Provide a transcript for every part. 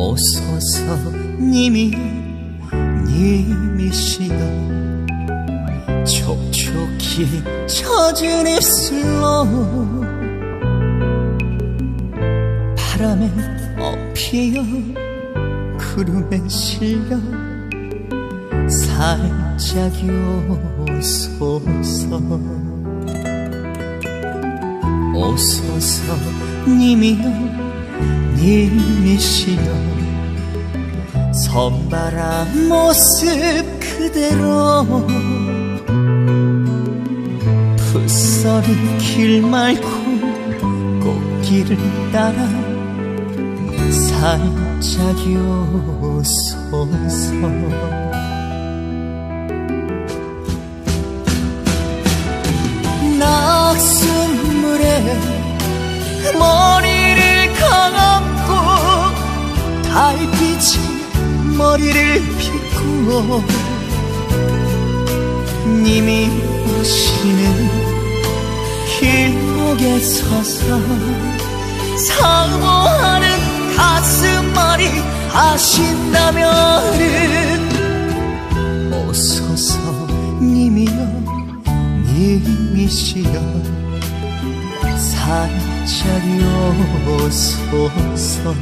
오소서 님이 님이시여. 촉촉히 젖은 입술로. 바람에 엎이어 구름에 실려 살짝 오소서 오소서 님이여 님이시여 선바람 모습 그대로. 풋서린 길 말고 꽃길을 따라 살짝 오소서. 낙순물에 머리 머리를 비꾸어 님이 오시는 길목에 서서 사모하는 가슴앓이 하신다면은 오소서 님이여 님이시여. 살짝 오소서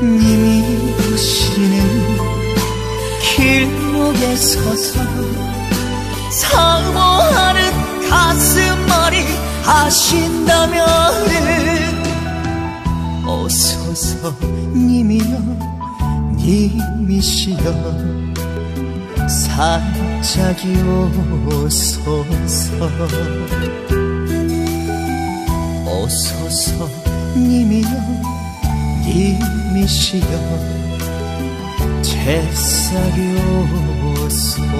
님이 오시는 길목에 서서 사모하는 가슴앓이 하신다면은 오소서 님이여 님이시여 살짝 오소서 오소서 님이여 님이시여 제싹이 오소서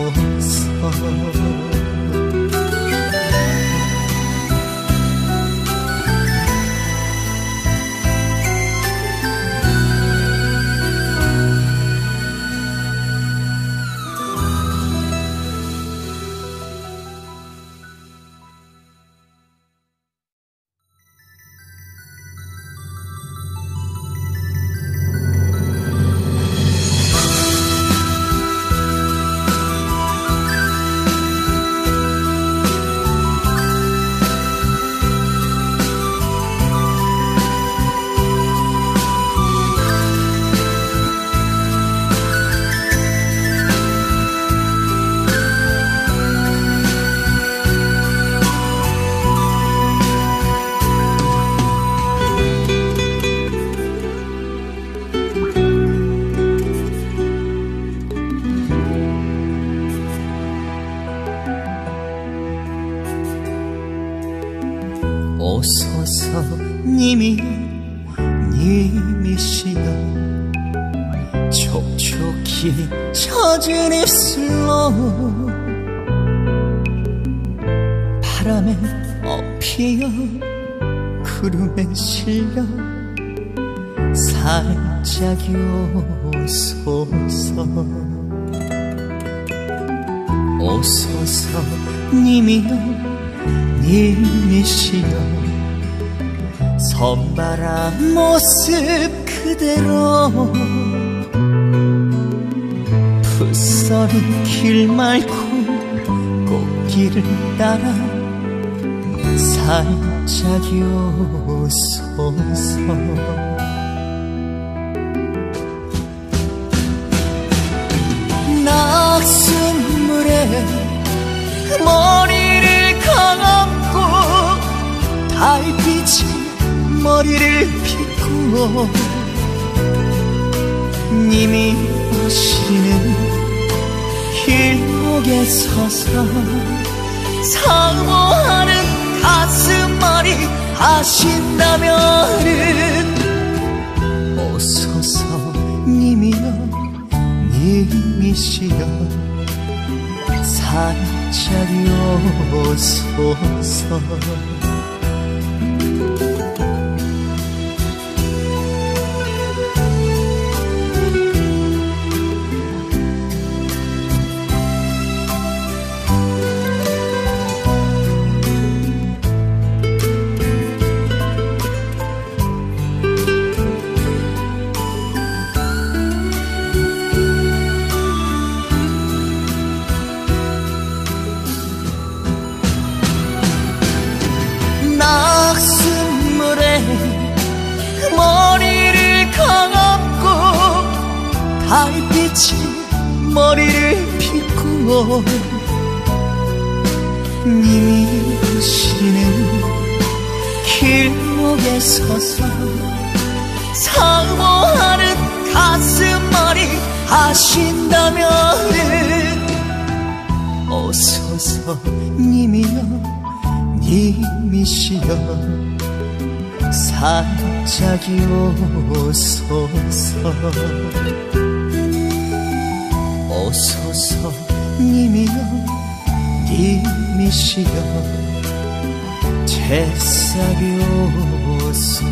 오소서 님이 님이시여 촉촉히 젖은 입술로 바람에 엎이어 구름에 실려 살짝 오소서. 오소서 님이여 님이시여 선바람 모습 그대로. 풋서린 길 말고 꽃길을 따라 살짝 오소서. 낙순물에 머리 비꾸어 님이 오시는 길목에 서서 사모하는 가슴앓이 하신다면은 오소서 님이여 님이시여 살짝이 오소서 달빛이 머리를 비꾸고 님이 오시는 길목에 서서 사모하는 가슴앓이 하신다면은 오소서 님이여 님이시여. 살짝이 오소서 오소서 님이여 님이시여. 제싹이 오소서